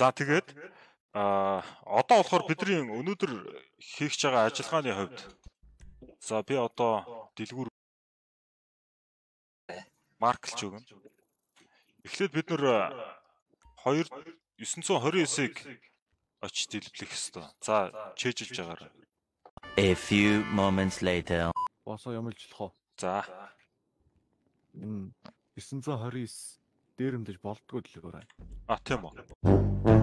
За тэгээд а одоо болохоор бидний өнөөдөр хийх гэж байгаа ажиллагааны хувьд за би одоо дэлгүүр марклж өгнө. Эхлээд бид нөр 2 929-ыг очиж дэлбэлэх ёстой. За чэйжилж байгаарай. A few moments later. Босоо ямилжлах уу? За Энэ 929 дээрэмдэж болдгоо дэлгүүрээ. а тийм үү.